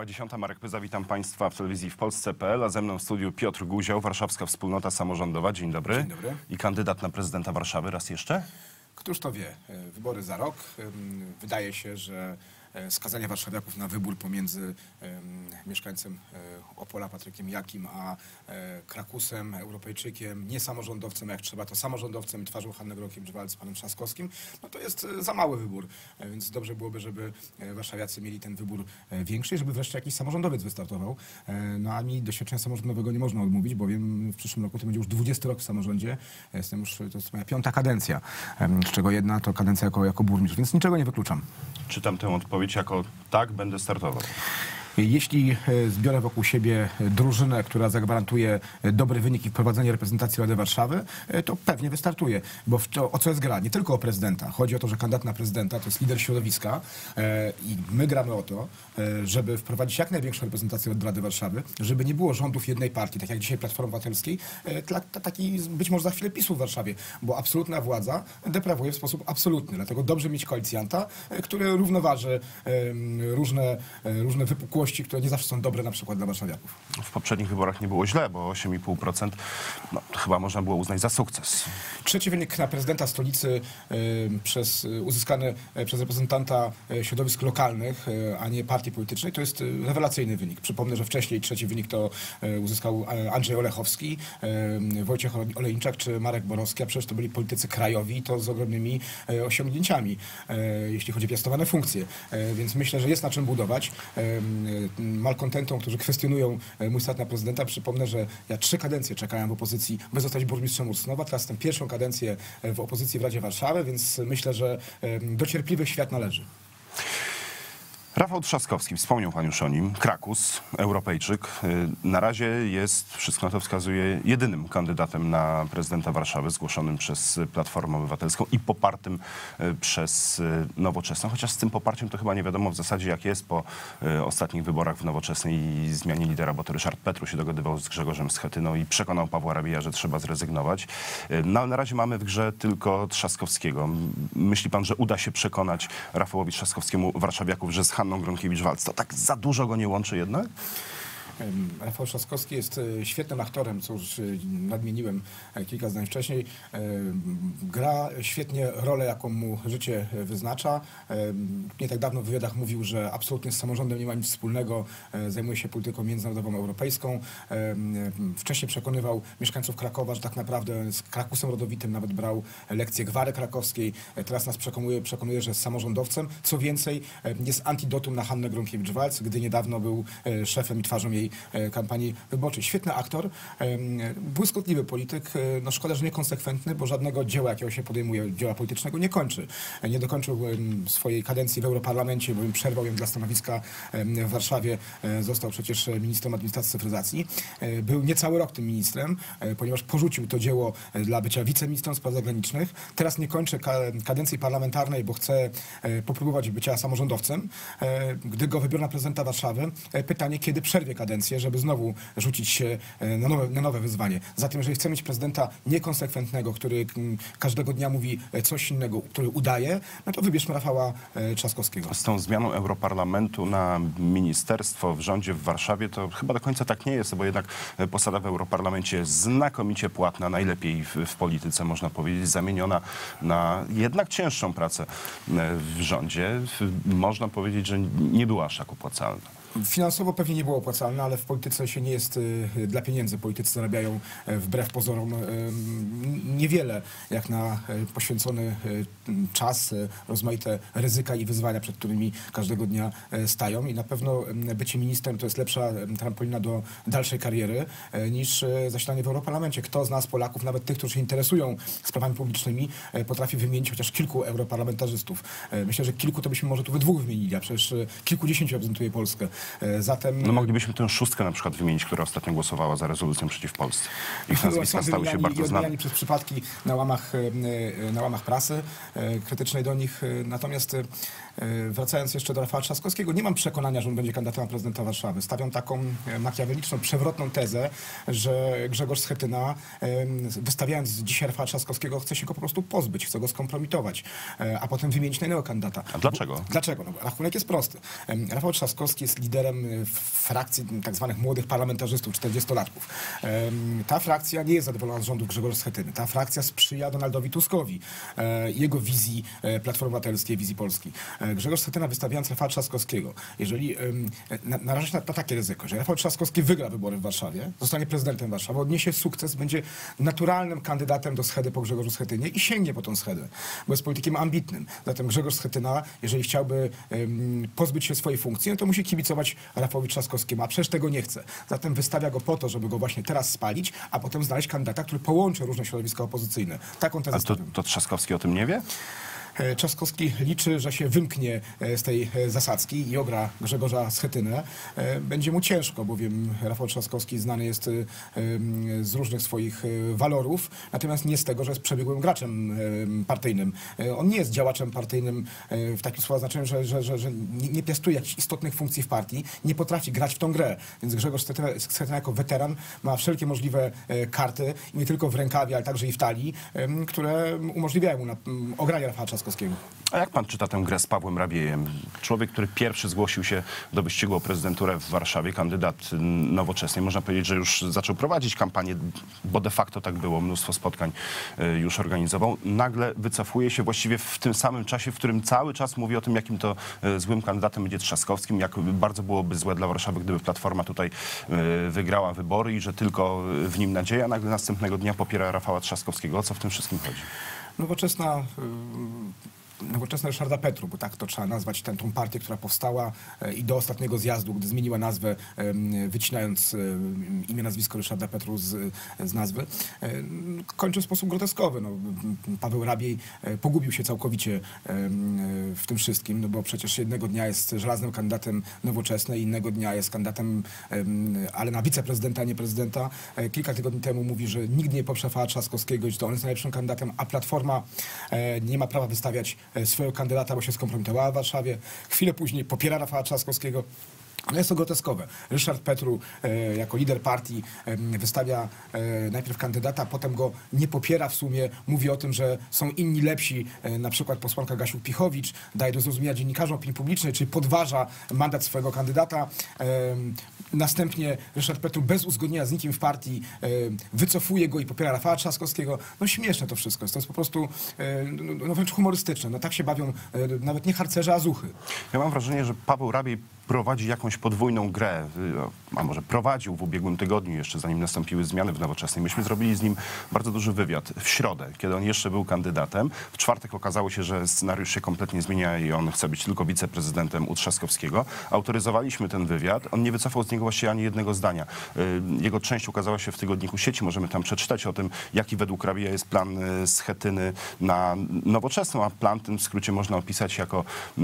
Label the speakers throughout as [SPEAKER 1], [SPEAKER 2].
[SPEAKER 1] Minęła dziesiąta, Marek Pyza, witam Państwa w telewizji w Polsce.pl, a ze mną w studiu Piotr Guzioł, Warszawska Wspólnota Samorządowa. Dzień dobry.
[SPEAKER 2] Dzień dobry.
[SPEAKER 1] I kandydat na prezydenta Warszawy raz jeszcze?
[SPEAKER 2] Któż to wie? E, Wybory za rok. Wydaje się, że e, skazanie warszawiaków na wybór pomiędzy em, mieszkańcem e, Opola, Patrykiem Jakim, a e, Krakusem, Europejczykiem, nie samorządowcem, jak trzeba, to samorządowcem i twarzą Hanny Grokiem-Żwal z panem Trzaskowskim, no to jest za mały wybór. Więc dobrze byłoby, żeby warszawiacy mieli ten wybór większy żeby wreszcie jakiś samorządowiec wystartował. No a mi doświadczenia samorządowego nie można odmówić, bowiem w przyszłym roku to będzie już 20 rok w samorządzie. Jestem już, to jest moja piąta kadencja, z czego jedna to kadencja jako, jako burmistrz, więc niczego nie wykluczam.
[SPEAKER 1] Czytam tę odpowiedź jako tak, będę startował.
[SPEAKER 2] Jeśli e, zbiorę wokół siebie drużynę, która zagwarantuje e, dobry wynik i wprowadzenie reprezentacji Rady Warszawy, e, to pewnie wystartuje. Bo o co jest gra? Nie tylko o prezydenta. Chodzi o to, że kandydat na prezydenta to jest lider środowiska i my gramy o to, żeby wprowadzić jak największą reprezentację od Rady Warszawy, żeby nie było rządów jednej partii, tak jak dzisiaj Platformy Obywatelskiej, taki być może za chwilę PiSu w Warszawie, bo absolutna władza deprawuje w sposób absolutny. Dlatego dobrze mieć koalicjanta, który równoważy różne, różne wypukłości, które nie zawsze są dobre na przykład dla warszawiaków.
[SPEAKER 1] W poprzednich wyborach nie było źle, bo 8,5% no, chyba można było uznać za sukces.
[SPEAKER 2] Trzeci wynik na prezydenta stolicy przez, e, uzyskany e, przez reprezentanta e, środowisk lokalnych, a nie partii politycznej, to jest rewelacyjny wynik. Przypomnę, że wcześniej trzeci wynik to uzyskał Andrzej Olechowski, Wojciech Ole- Olejniczak czy Marek Borowski, a przecież to byli politycy krajowi i to z ogromnymi osiągnięciami, jeśli chodzi o piastowane funkcje. Więc myślę, że jest na czym budować. E, Malkontentom, którzy kwestionują e, mój start na prezydenta, przypomnę, że ja trzy kadencje czekałem w opozycji, by zostać burmistrzem Ursynowa. Teraz tę pierwszą kadencję e, w opozycji w Radzie Warszawy, więc myślę, że do cierpliwych świat należy.
[SPEAKER 1] Rafał Trzaskowski, wspomniał pan już o nim, Krakus, Europejczyk. Y, Na razie jest, wszystko na to wskazuje, jedynym kandydatem na prezydenta Warszawy zgłoszonym przez Platformę Obywatelską i popartym y, przez y, Nowoczesną. Chociaż z tym poparciem to chyba nie wiadomo w zasadzie jak jest po ostatnich wyborach w Nowoczesnej i zmianie lidera, bo to Ryszard Petru się dogadywał z Grzegorzem Schetyną i przekonał Pawła Rabija, że trzeba zrezygnować. No, na razie mamy w grze tylko Trzaskowskiego. Myśli pan, że uda się przekonać Rafałowi Trzaskowskiemu warszawiaków, że z Hanną Gronkiewicz-Walc to tak za dużo go nie łączy jednak?
[SPEAKER 2] Rafał Trzaskowski jest e, świetnym aktorem, co już e, nadmieniłem e, kilka zdań wcześniej. Gra świetnie rolę, jaką mu życie wyznacza. Nie tak dawno w wywiadach mówił, że absolutnie z samorządem nie ma nic wspólnego. Zajmuje się polityką międzynarodową, europejską. Wcześniej przekonywał mieszkańców Krakowa, że tak naprawdę z Krakusem rodowitym nawet brał lekcje gwary krakowskiej. Teraz nas przekonuje, przekonuje, że jest samorządowcem. Co więcej, jest antidotum na Hannę Gronkiewicz-Walc, gdy niedawno był szefem i twarzą jej e, kampanii wyborczej. Świetny aktor, em, błyskotliwy polityk. e, No szkoda, że niekonsekwentny, bo żadnego dzieła, jakiego się podejmuje, dzieła politycznego, nie kończy. E, Nie dokończył swojej kadencji w Europarlamencie, bowiem przerwał ją dla stanowiska w Warszawie. E, Został przecież e, ministrem administracji cyfryzacji. E, Był niecały rok tym ministrem, e, ponieważ porzucił to dzieło e, dla bycia wiceministrem spraw zagranicznych. Teraz nie kończy ka- kadencji parlamentarnej, bo chce e, popróbować bycia samorządowcem. E, Gdy go wybiorą na prezydenta Warszawy, e, pytanie, kiedy przerwie kadencję, żeby znowu rzucić się e, na nowe, na nowe wyzwanie. Zatem, jeżeli chcemy mieć prezydenta niekonsekwentnego, który mm, każdego dnia mówi e, coś innego, który udaje, no to wybierzmy Rafała e, Trzaskowskiego.
[SPEAKER 1] Z tą zmianą Europarlamentu na ministerstwo w rządzie w Warszawie to chyba do końca tak nie jest, bo jednak posada w Europarlamencie jest znakomicie płatna, najlepiej w, w polityce można powiedzieć, zamieniona na jednak cięższą pracę w rządzie. Można powiedzieć, że nie była aż tak opłacalna.
[SPEAKER 2] Finansowo pewnie nie było opłacalne, ale w polityce się nie jest y, dla pieniędzy. Politycy zarabiają e, wbrew pozorom m, niewiele, jak na e, poświęcony czas, e, rozmaite ryzyka i wyzwania, przed którymi każdego dnia e, stają. I na pewno bycie ministrem to jest lepsza trampolina do dalszej kariery e, niż e, zasilanie w Europarlamencie. Kto z nas, Polaków, nawet tych, którzy się interesują sprawami publicznymi, e, potrafi wymienić chociaż kilku europarlamentarzystów. E, Myślę, że kilku to byśmy może tu we dwóch wymienili, a przecież e, kilkudziesięciu reprezentuje Polskę. E, Zatem
[SPEAKER 1] No moglibyśmy tę szóstkę na przykład wymienić, która ostatnio głosowała za rezolucją przeciw Polsce. Ich nazwiska stały się bardzo znane.
[SPEAKER 2] przez przypadki na łamach, e, na łamach prasy e, krytycznej do nich. Natomiast wracając jeszcze do Rafała Trzaskowskiego, nie mam przekonania, że on będzie kandydatem na prezydenta Warszawy. Stawiam taką e, makiaweliczną, przewrotną tezę, że Grzegorz Schetyna, e, wystawiając dzisiaj Rafała Trzaskowskiego, chce się go po prostu pozbyć, chce go skompromitować, e, a potem wymienić na innego kandydata.
[SPEAKER 1] A dlaczego?
[SPEAKER 2] Dlaczego? No, rachunek jest prosty. Rafał Trzaskowski jest liderem e, frakcji tak zwanych młodych parlamentarzystów, 40-latków. Em, Ta frakcja nie jest zadowolona z rządów Grzegorza Schetyny. Ta frakcja sprzyja Donaldowi Tuskowi, e, jego wizji e, Platformy Obywatelskiej, wizji Polski. E, Grzegorz Schetyna wystawiając Rafała Trzaskowskiego, jeżeli na, naraża się na, na takie ryzyko, że Rafał Trzaskowski wygra wybory w Warszawie, zostanie prezydentem Warszawy, odniesie sukces, będzie naturalnym kandydatem do schedy po Grzegorzu Schetynie i sięgnie po tą schedę, bo jest politykiem ambitnym. Zatem Grzegorz Schetyna, jeżeli chciałby pozbyć się swojej funkcji, no to musi kibicować Rafałowi Trzaskowskiemu, a przecież tego nie chce. Zatem wystawia go po to, żeby go właśnie teraz spalić, a potem znaleźć kandydata, który połączy różne środowiska opozycyjne. Taką tezę
[SPEAKER 1] A to, to Trzaskowski o tym nie wie?
[SPEAKER 2] E, Trzaskowski liczy, że się wymknie e, z tej e, zasadzki i ogra Grzegorza Schetynę. Będzie mu ciężko, bowiem Rafał Trzaskowski znany jest z różnych swoich walorów, natomiast nie z tego, że jest przebiegłym graczem em, partyjnym. On nie jest działaczem partyjnym w takim słowa znaczeniu, że, że, że, że nie piastuje jakichś istotnych funkcji w partii, nie potrafi grać w tą grę. Więc Grzegorz Schetyna, jako weteran ma wszelkie możliwe karty, nie tylko w rękawie, ale także i w talii, które umożliwiają mu ogranie Rafała Trzaskowskiego.
[SPEAKER 1] A jak pan czyta tę grę z Pawłem Rabiejem? Człowiek, który pierwszy zgłosił się do wyścigu o prezydenturę w Warszawie, kandydat nowoczesnej. Można powiedzieć, że już zaczął prowadzić kampanię, bo de facto tak było. Mnóstwo spotkań y, już organizował. Nagle wycofuje się właściwie w tym samym czasie, w którym cały czas mówi o tym, jakim to y, złym kandydatem będzie Trzaskowskim, jak bardzo byłoby złe dla Warszawy, gdyby Platforma tutaj y, wygrała wybory i że tylko w nim nadzieja. Nagle następnego dnia popiera Rafała Trzaskowskiego. O co w tym wszystkim chodzi?
[SPEAKER 2] Nowoczesna, y, nowoczesna Ryszarda Petru, bo tak to trzeba nazwać tę tą partię, która powstała e, i do ostatniego zjazdu, gdy zmieniła nazwę, wycinając em, imię, nazwisko Ryszarda Petru z, z nazwy, e, kończy w sposób groteskowy. No, Paweł Rabiej e, pogubił się całkowicie w tym wszystkim, no bo przecież jednego dnia jest żelaznym kandydatem nowoczesnej, innego dnia jest kandydatem, em, ale na wiceprezydenta, nie prezydenta. E, Kilka tygodni temu mówi, że nigdy nie poprze Trzaskowskiego i że to on jest najlepszym kandydatem, a Platforma e, nie ma prawa wystawiać e, swojego kandydata, bo się skompromitowała w Warszawie. Chwilę później popiera Rafała Trzaskowskiego. No jest to groteskowe. Ryszard Petru e, jako lider partii e, wystawia e, najpierw kandydata, potem go nie popiera w sumie, mówi o tym, że są inni lepsi, e, na przykład posłanka Gasiuk-Pichowicz, daje do zrozumienia dziennikarzom opinii publicznej, czyli podważa mandat swojego kandydata. E, następnie Ryszard Petru bez uzgodnienia z nikim w partii e, wycofuje go i popiera Rafała Trzaskowskiego. No śmieszne to wszystko jest. To jest po prostu e, no, no wręcz humorystyczne. No tak się bawią e, nawet nie harcerze, a zuchy.
[SPEAKER 1] Ja mam wrażenie, że Paweł Rabiej prowadzi jakąś podwójną grę, a może prowadził w ubiegłym tygodniu, jeszcze zanim nastąpiły zmiany w Nowoczesnej. Myśmy zrobili z nim bardzo duży wywiad w środę, kiedy on jeszcze był kandydatem. W czwartek okazało się, że scenariusz się kompletnie zmienia i on chce być tylko wiceprezydentem u Trzaskowskiego. Autoryzowaliśmy ten wywiad. On nie wycofał z niego właściwie ani jednego zdania. Y, Jego część ukazała się w tygodniku sieci. Możemy tam przeczytać o tym, jaki według Rabieja jest plan y, Schetyny na Nowoczesną, a plan w tym skrócie można opisać jako y,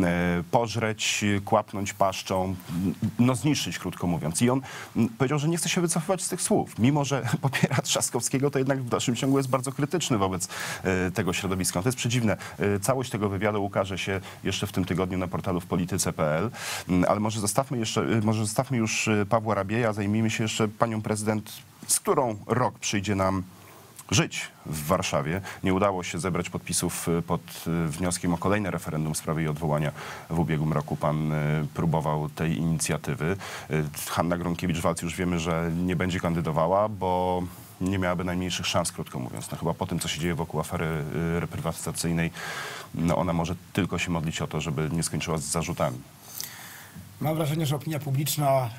[SPEAKER 1] pożreć, kłapnąć paszczą, no zniszczyć, krótko mówiąc. I on powiedział, że nie chce się wycofywać z tych słów. Mimo, że popiera Trzaskowskiego, to jednak w dalszym ciągu jest bardzo krytyczny wobec e, tego środowiska. To jest przedziwne. E, Całość tego wywiadu ukaże się jeszcze w tym tygodniu na portalu w polityce.pl. Mm, Ale może zostawmy, jeszcze, e, może zostawmy już Pawła Rabieja, zajmijmy się jeszcze panią prezydent, z którą rok przyjdzie nam żyć w Warszawie. Nie udało się zebrać podpisów y, pod y, wnioskiem o kolejne referendum w sprawie jej odwołania w ubiegłym roku. Pan y, próbował tej inicjatywy. Hanna Gronkiewicz-Walc już wiemy, że nie będzie kandydowała, bo nie miałaby najmniejszych szans, krótko mówiąc. No chyba po tym, co się dzieje wokół afery reprywatyzacyjnej, no ona może tylko się modlić o to, żeby nie skończyła z zarzutami.
[SPEAKER 2] Mam wrażenie, że opinia publiczna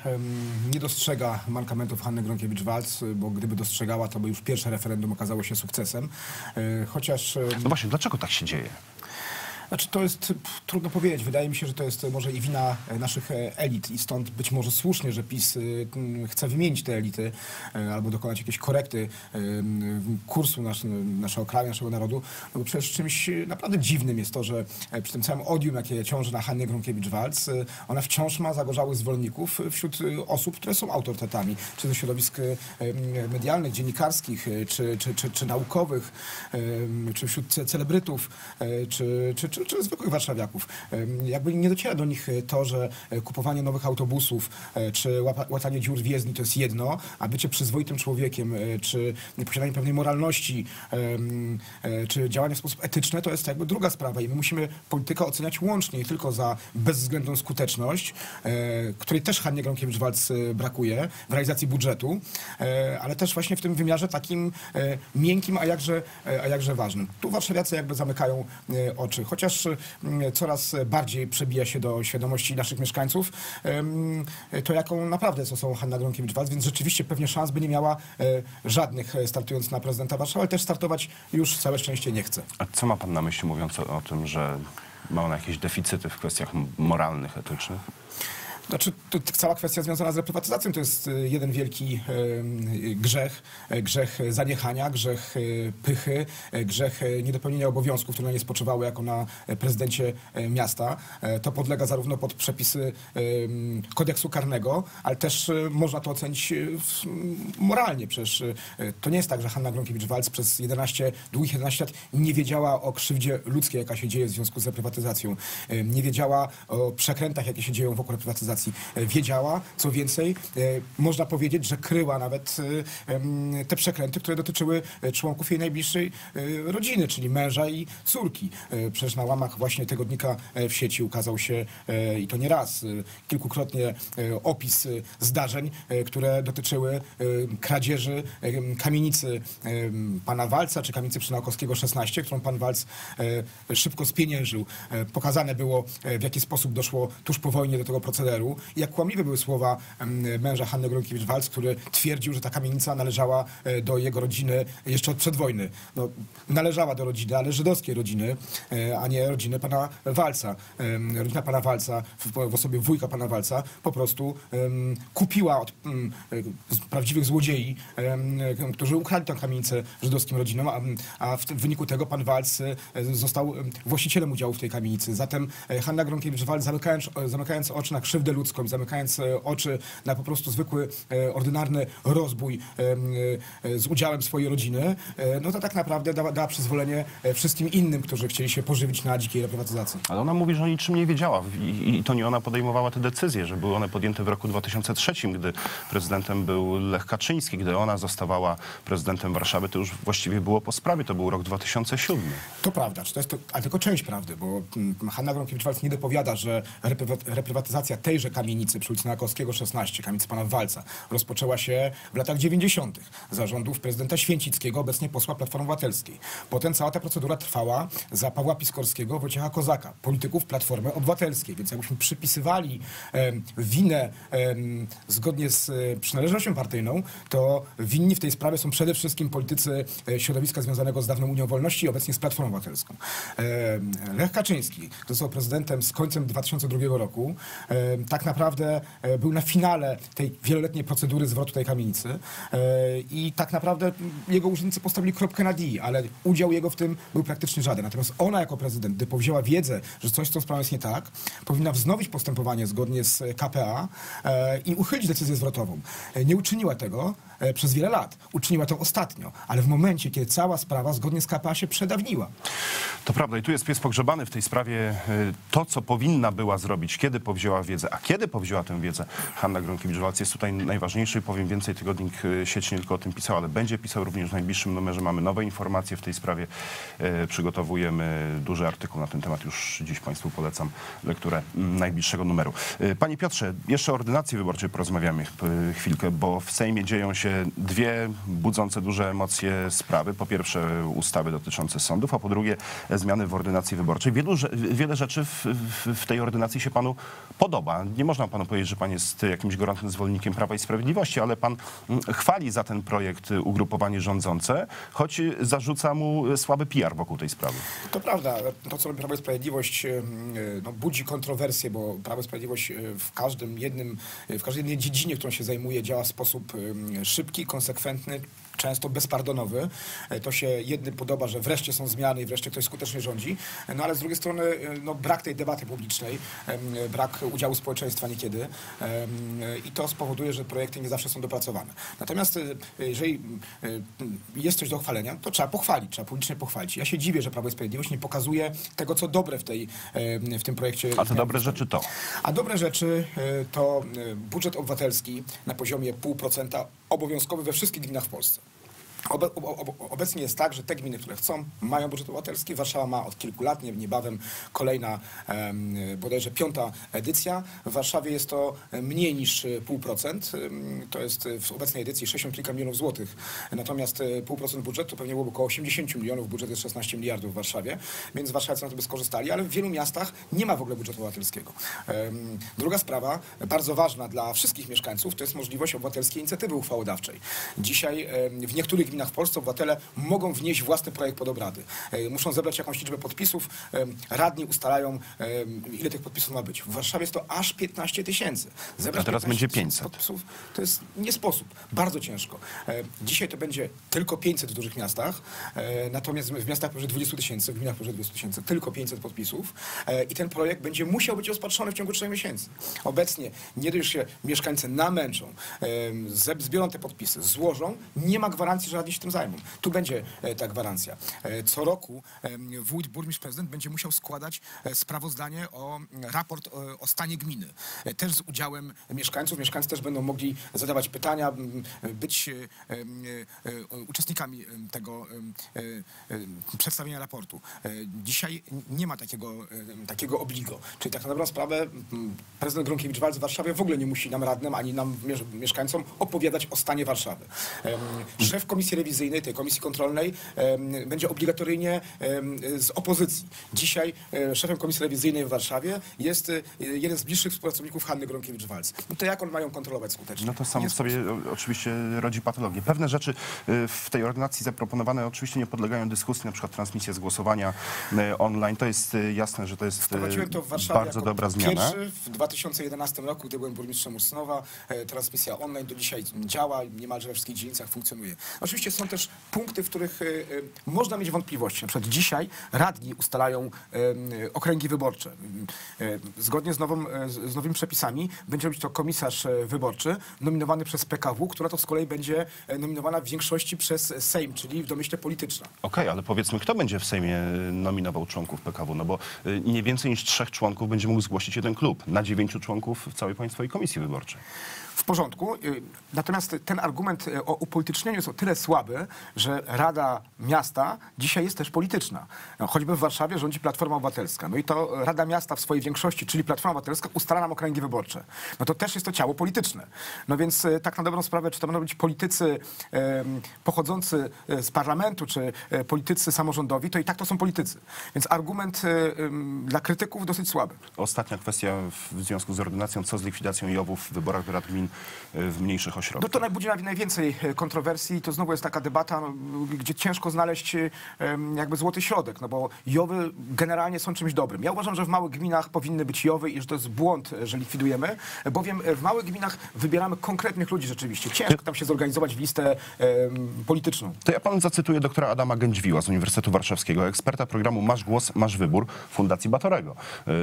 [SPEAKER 2] nie dostrzega mankamentów Hanny Gronkiewicz-Walc, bo gdyby dostrzegała, to by już pierwsze referendum okazało się sukcesem. E, Chociaż
[SPEAKER 1] No właśnie, dlaczego tak się dzieje?
[SPEAKER 2] Znaczy to jest pff, trudno powiedzieć. Wydaje mi się, że to jest może i wina e, naszych e, elit i stąd być może słusznie, że PiS chce wymienić te elity e, albo dokonać jakiejś korekty e, kursu nasz, naszego kraju, naszego narodu. No bo przecież czymś e, naprawdę dziwnym jest to, że e, przy tym całym odium, jakie ciąży na Hannie Gronkiewicz-Walc, e, ona wciąż ma zagorzałych zwolenników e, wśród e, osób, które są autorytetami, czy ze środowisk e, medialnych, dziennikarskich, e, czy, czy, czy, czy naukowych, e, czy wśród ce- celebrytów, e, czy, czy, czy czy, czy zwykłych warszawiaków. Jakby nie dociera do nich e, to, że e, kupowanie nowych autobusów, e, czy łatanie dziur w jezdni to jest jedno, a bycie przyzwoitym człowiekiem, czy posiadanie pewnej moralności, czy działanie w sposób etyczny, to jest jakby druga sprawa i my musimy politykę oceniać łącznie, nie tylko za bezwzględną skuteczność, której też Hannie Gronkiewicz-Waltz e, brakuje w realizacji budżetu, ale też właśnie w tym wymiarze takim miękkim, a jakże, a jakże ważnym. Tu warszawiacy jakby zamykają oczy, chociaż e, coraz bardziej przebija się do świadomości naszych mieszkańców, to jaką naprawdę jest osobą Hanna Gronkiewicz-Waltz, więc rzeczywiście pewnie szans by nie miała e, żadnych e, startując na prezydenta Warszawy, ale też startować już całe szczęście nie chce.
[SPEAKER 1] A co ma pan na myśli, mówiąc o, o tym, że ma ona jakieś deficyty w kwestiach moralnych, etycznych?
[SPEAKER 2] Znaczy, to, to cała kwestia związana z reprywatyzacją to jest y, jeden wielki y, grzech. y, Grzech zaniechania, grzech pychy, grzech niedopełnienia obowiązków, które na nie spoczywały jako na prezydencie miasta. Y, To podlega zarówno pod przepisy kodeksu karnego, ale też można to ocenić moralnie. Przecież to nie jest tak, że Hanna Gronkiewicz-Waltz przez 11, długich 11 lat nie wiedziała o krzywdzie ludzkiej, jaka się dzieje w związku z reprywatyzacją. Nie wiedziała o przekrętach, jakie się dzieją wokół reprywatyzacji. Y, Wiedziała, co więcej, y, można powiedzieć, że kryła nawet em, te przekręty, które dotyczyły członków jej najbliższej rodziny, czyli męża i córki. Przecież na łamach właśnie tygodnika w sieci ukazał się i to nie raz, kilkukrotnie opis zdarzeń, które dotyczyły kradzieży kamienicy pana Walca, czy kamienicy przy Naukowskiego 16, którą pan Walc szybko spieniężył. Pokazane było, w jaki sposób doszło tuż po wojnie do tego procederu jak kłamliwe były słowa męża Hanny Gronkiewicz-Walc, który twierdził, że ta kamienica należała e, do jego rodziny jeszcze od przedwojny. No, należała do rodziny, ale żydowskiej rodziny, e, a nie rodziny pana Walca. Rodzina pana Walca, w, osobie wujka pana Walca, po prostu kupiła od em, e, prawdziwych złodziei, którzy ukradli tę kamienicę żydowskim rodzinom, a, w, wyniku tego pan Walc został em, właścicielem udziału w tej kamienicy. Zatem Hanna Gronkiewicz-Walc, zamykając, zamykając oczy na krzywdę ludzką, zamykając e, oczy na po prostu zwykły, e, ordynarny rozbój e, z udziałem swojej rodziny, no to tak naprawdę dała, dała przyzwolenie wszystkim innym, którzy chcieli się pożywić na dzikiej reprywatyzacji.
[SPEAKER 1] Ale ona mówi, że o niczym nie wiedziała I, i to nie ona podejmowała te decyzje, że były one podjęte w roku 2003, gdy prezydentem był Lech Kaczyński. Gdy ona zostawała prezydentem Warszawy, to już właściwie było po sprawie, to był rok 2007.
[SPEAKER 2] To prawda, czy to jest to, ale tylko część prawdy, bo mm, Hanna Gronkiewicz-Waltz nie dopowiada, że reprywa- reprywatyzacja tejże kamienicy przy ulicy Nakowskiego 16, kamienicy pana Walca, rozpoczęła się w latach 90. za rządów prezydenta Święcickiego, obecnie posła Platformy Obywatelskiej. Potem cała ta procedura trwała za Pawła Piskorskiego, Wojciecha Kozaka, polityków Platformy Obywatelskiej. Więc jakbyśmy przypisywali em, winę em, zgodnie z e, przynależnością partyjną, to winni w tej sprawie są przede wszystkim politycy e, środowiska związanego z dawną Unią Wolności i obecnie z Platformą Obywatelską. Lech Kaczyński, który został prezydentem z końcem 2002 roku, tak naprawdę e, był na finale tej wieloletniej procedury zwrotu tej kamienicy e, i tak naprawdę jego urzędnicy postawili kropkę na D, ale udział jego w tym był praktycznie żaden. Natomiast ona jako prezydent, gdy powzięła wiedzę, że coś z tą sprawą jest nie tak, powinna wznowić postępowanie zgodnie z KPA e, i uchylić decyzję zwrotową. Nie uczyniła tego przez wiele lat. Uczyniła to ostatnio, ale w momencie, kiedy cała sprawa zgodnie z KPA się przedawniła.
[SPEAKER 1] To prawda i tu jest pies pogrzebany w tej sprawie. y, To, co powinna była zrobić, kiedy powzięła wiedzę, a kiedy powzięła tę wiedzę Hanna Gronkiewicz-Walc jest tutaj najważniejszy powiem więcej, tygodnik y, sieć nie tylko o tym pisał, ale będzie pisał również w najbliższym numerze. Mamy nowe informacje w tej sprawie. Przygotowujemy duży artykuł na ten temat. Już dziś Państwu polecam lekturę najbliższego numeru. Panie Piotrze, jeszcze o ordynacji wyborczej porozmawiamy chwilkę, bo w Sejmie dzieją się dwie budzące duże emocje sprawy. Po pierwsze ustawy dotyczące sądów, a po drugie zmiany w ordynacji wyborczej. Wielu, wiele rzeczy w, w, w tej ordynacji się panu podoba. Nie można panu powiedzieć, że pan jest jakimś gorącym zwolennikiem Prawa i Sprawiedliwości, ale pan mm, chwali za ten projekt ugrupowanie rządzące, choć zarzuca mu słaby PR wokół tej sprawy.
[SPEAKER 2] To prawda, to co robi Prawo i Sprawiedliwość e, no, budzi kontrowersje, bo Prawo i Sprawiedliwość e, w każdym jednym, w każdej jednej dziedzinie, którą się zajmuje, działa w sposób e, szybki, konsekwentny, często bezpardonowy. E, To się jednym podoba, że wreszcie są zmiany i wreszcie ktoś skutecznie rządzi, E, no ale z drugiej strony e, no, brak tej debaty publicznej, brak udziału społeczeństwa niekiedy i to spowoduje, że projekty nie zawsze są dopracowane. Natomiast jeżeli jest coś do chwalenia, to trzeba pochwalić, trzeba publicznie pochwalić. Ja się dziwię, że Prawo i Sprawiedliwość nie pokazuje tego, co dobre w, tej, w tym projekcie.
[SPEAKER 1] A te dobre rzeczy to.
[SPEAKER 2] a dobre rzeczy to budżet obywatelski na poziomie 0,5% obowiązkowy we wszystkich gminach w Polsce. Obecnie jest tak, że te gminy, które chcą, mają budżet obywatelski. Warszawa ma od kilku lat, nie, niebawem kolejna bodajże piąta edycja. W Warszawie jest to mniej niż 0,5%. Em, To jest w obecnej edycji 60 kilka milionów złotych. Natomiast e, 0,5% budżetu pewnie byłoby około 80 milionów. Budżet jest 16 miliardów w Warszawie, więc warszawiacy na to by skorzystali, ale w wielu miastach nie ma w ogóle budżetu obywatelskiego. Druga sprawa, bardzo ważna dla wszystkich mieszkańców, to jest możliwość obywatelskiej inicjatywy uchwałodawczej. Dzisiaj w niektórych gminach w Polsce obywatele mogą wnieść własny projekt pod obrady. E, Muszą zebrać jakąś liczbę podpisów. Em, Radni ustalają, em, ile tych podpisów ma być. W Warszawie jest to aż 15 tysięcy. Zebrać
[SPEAKER 1] A teraz
[SPEAKER 2] 15
[SPEAKER 1] będzie
[SPEAKER 2] tysięcy
[SPEAKER 1] 500.
[SPEAKER 2] podpisów to jest nie sposób. Bardzo ciężko. E, Dzisiaj to będzie tylko 500 w dużych miastach, e, natomiast w miastach powyżej 20 tysięcy, w gminach powyżej 20 tysięcy tylko 500 podpisów e, i ten projekt będzie musiał być rozpatrzony w ciągu 3 miesięcy. Obecnie nie dość, że mieszkańcy namęczą, e, zbiorą te podpisy, złożą, nie ma gwarancji, że radni się tym zajmą. Tu będzie e, ta gwarancja. E, Co roku wójt, burmistrz, prezydent będzie musiał składać e, sprawozdanie o raport o stanie gminy. Też z udziałem mieszkańców. Mieszkańcy też będą mogli zadawać pytania, być uczestnikami tego przedstawienia raportu. Dzisiaj nie ma takiego, takiego obligo. Czyli tak na dobrą sprawę prezydent Gronkiewicz-Walc w Warszawie w ogóle nie musi nam radnym, ani nam miesz- mieszkańcom opowiadać o stanie Warszawy. Szef komisji rewizyjnej, tej komisji kontrolnej będzie obligatoryjnie z opozycji. Dzisiaj e, szefem komisji rewizyjnej w Warszawie jest e, jeden z bliższych współpracowników Hanny Gronkiewicz-Walc. No to jak on mają kontrolować skutecznie?
[SPEAKER 1] No to samo sobie oczywiście rodzi patologię. Pewne rzeczy y, w tej ordynacji zaproponowane oczywiście nie podlegają dyskusji, na przykład transmisja z głosowania online. To jest jasne, że to jest
[SPEAKER 2] to
[SPEAKER 1] bardzo dobra zmiana.
[SPEAKER 2] W 2011 roku, gdy byłem burmistrzem Usnowa, e, transmisja online do dzisiaj działa, niemalże we wszystkich dzielnicach funkcjonuje. Oczywiście są też punkty, w których e, e, można mieć wątpliwości. Na przykład dzisiaj radni ustalają e, okręgi wyborcze. Zgodnie z, z nowymi przepisami będzie robić to komisarz wyborczy nominowany przez PKW, która to z kolei będzie nominowana w większości przez Sejm, czyli w domyśle polityczna.
[SPEAKER 1] Okej, ale powiedzmy, kto będzie w Sejmie nominował członków PKW? No bo nie więcej niż trzech członków będzie mógł zgłosić jeden klub na dziewięciu członków w całej Państwowej Komisji Wyborczej.
[SPEAKER 2] W porządku. Y, Natomiast ten argument y, o upolitycznieniu jest o tyle słaby, że Rada Miasta dzisiaj jest też polityczna. No, choćby w Warszawie rządzi Platforma Obywatelska. No i to Rada Miasta w swojej większości, czyli Platforma Obywatelska, ustala nam okręgi wyborcze. No to też jest to ciało polityczne. No więc y, tak na dobrą sprawę, czy to będą być politycy pochodzący z parlamentu, czy politycy samorządowi, to i tak to są politycy. Więc argument dla krytyków dosyć słaby.
[SPEAKER 1] Ostatnia kwestia w związku z ordynacją, co z likwidacją JOW-ów w wyborach do rad gmin y, w mniejszych
[SPEAKER 2] No
[SPEAKER 1] ośrodkach?
[SPEAKER 2] to budzi naj- najwięcej e, kontrowersji. To znowu jest taka debata, no, gdzie ciężko znaleźć e, jakby złoty środek, no bo jowy generalnie są czymś dobrym. Ja uważam, że w małych gminach powinny być jowy i że to jest błąd, e, że likwidujemy, e, bowiem e, w małych gminach wybieramy konkretnych ludzi rzeczywiście. Ciężko tam się zorganizować w listę polityczną.
[SPEAKER 1] To ja panu zacytuję doktora Adama Gędźwiła z Uniwersytetu Warszawskiego, eksperta programu Masz Głos, Masz Wybór Fundacji Batorego,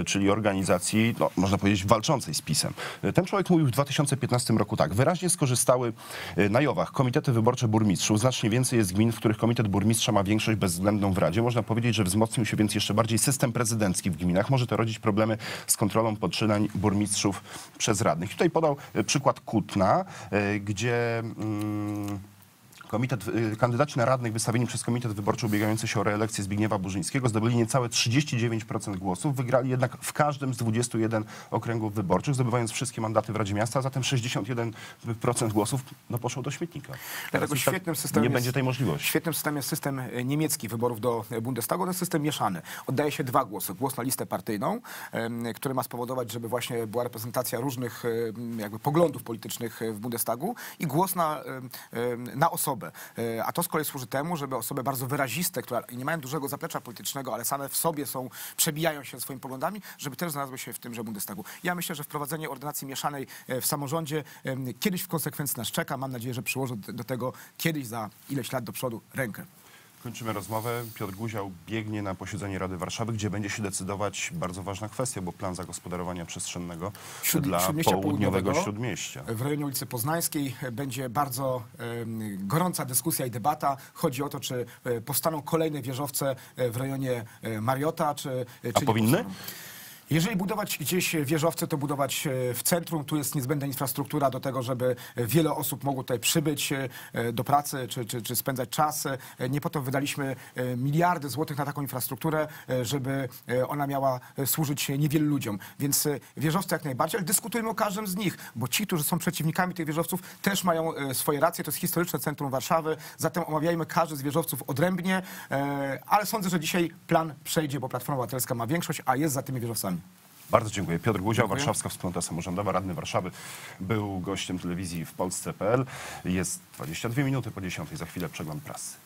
[SPEAKER 1] czyli organizacji, no, można powiedzieć, walczącej z PiSem. Ten człowiek mówił w 2015 roku tak. Wyraźnie skorzystały y, na Jowach komitety wyborcze burmistrzów. Znacznie więcej jest gmin, w których komitet burmistrza ma większość bezwzględną w Radzie. Można powiedzieć, że wzmocnił się więc jeszcze bardziej system prezydencki w gminach. Może to rodzić problemy z kontrolą poczynań burmistrzów przez radnych. Tutaj podał y, przykład Kutna, y, gdzie... mm, Komitet, y, kandydaci na radnych wystawieni przez Komitet Wyborczy ubiegający się o reelekcję Zbigniewa Burzyńskiego zdobyli niecałe 39% głosów, wygrali jednak w każdym z 21 okręgów wyborczych, zdobywając wszystkie mandaty w Radzie Miasta, a zatem 61% głosów no, poszło do śmietnika. Już tak
[SPEAKER 2] świetnym systemem
[SPEAKER 1] nie
[SPEAKER 2] jest-
[SPEAKER 1] będzie tej możliwości.
[SPEAKER 2] Świetnym systemem jest system e, niemiecki wyborów do Bundestagu. To jest system mieszany. Oddaje się dwa głosy. Głos na listę partyjną, który ma spowodować, żeby właśnie była reprezentacja różnych jakby poglądów politycznych e, w Bundestagu i głos na, na osobę, E, A to z kolei służy temu, żeby osoby bardzo wyraziste, które nie mają dużego zaplecza politycznego, ale same w sobie są, przebijają się swoimi poglądami, żeby też znalazły się w tymże Bundestagu. Ja myślę, że wprowadzenie ordynacji mieszanej e, w samorządzie kiedyś w konsekwencji nas czeka. Mam nadzieję, że przyłoży do tego kiedyś za ileś lat do przodu rękę.
[SPEAKER 1] Kończymy rozmowę. Piotr Guział biegnie na posiedzenie Rady Warszawy, gdzie będzie się decydować bardzo ważna kwestia, bo plan zagospodarowania przestrzennego
[SPEAKER 2] Śród-
[SPEAKER 1] dla południowego
[SPEAKER 2] Południowego.
[SPEAKER 1] Śródmieścia.
[SPEAKER 2] W rejonie ulicy Poznańskiej będzie bardzo em, gorąca dyskusja i debata. Chodzi o to, czy e, powstaną kolejne wieżowce e, w rejonie e, Mariota, czy, czy nie
[SPEAKER 1] powinny?
[SPEAKER 2] powstaną. Jeżeli budować gdzieś wieżowce, to budować e, w centrum. Tu jest niezbędna infrastruktura do tego, żeby wiele osób mogło tutaj przybyć e, do pracy czy, czy, czy spędzać czas. E, Nie po to wydaliśmy miliardy złotych na taką infrastrukturę, żeby ona miała służyć niewielu ludziom. Więc wieżowce jak najbardziej, ale dyskutujmy o każdym z nich, bo ci, którzy są przeciwnikami tych wieżowców, też mają swoje racje. To jest historyczne centrum Warszawy, zatem omawiajmy każdy z wieżowców odrębnie, ale sądzę, że dzisiaj plan przejdzie, bo Platforma Obywatelska ma większość, a jest za tymi wieżowcami.
[SPEAKER 1] Bardzo dziękuję. Piotr Guział. Warszawska Wspólnota Samorządowa, radny Warszawy, był gościem telewizji w Polsce.pl. Jest 22 minuty po 10. Za chwilę przegląd prasy.